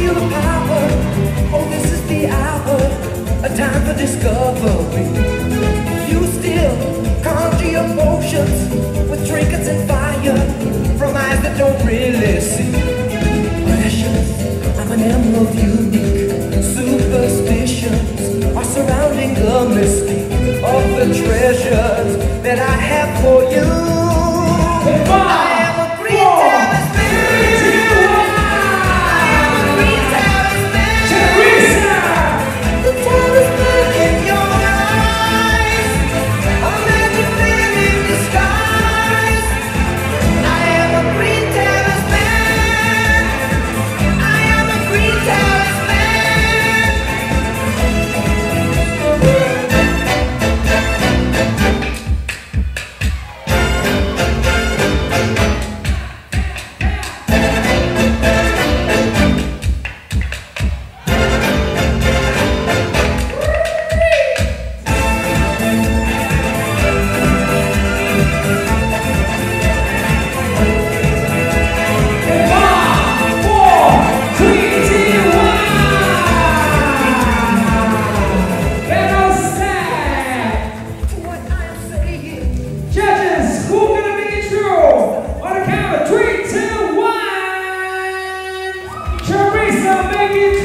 feel the power. Oh, this is the hour, a time for discovery. You still conjure emotions with trinkets and fire from eyes that don't really see. Precious, I'm an emerald unique. Superstitions are surrounding the mystique of the treasures that I have for you. Thank you.